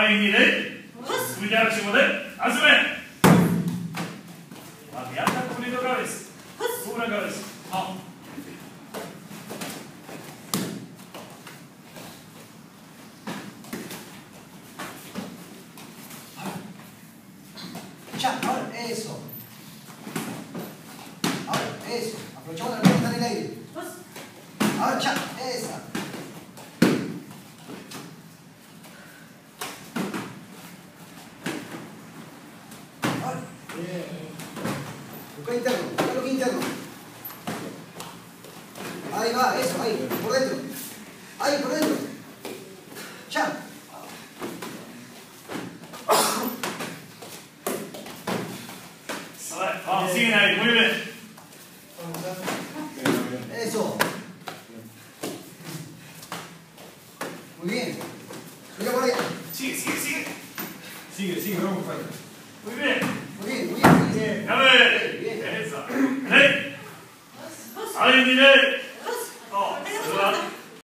前にね、組み合わせまで集め。あ、やったこれの側です。これ側です。あ。Ya, ahora, eso. Ahora, eso. Aprovechamos la en el aire. Ahora, ya, Busca interno, busca lo que interno. Ahí va, eso, ahí, por dentro. Ahí, por dentro. Ya. Ah, sigue ahí, muy bien. Eso. Muy bien. Mira por ahí. Sigue, sigue, sigue. Sigue, sigue, vamos para Haydi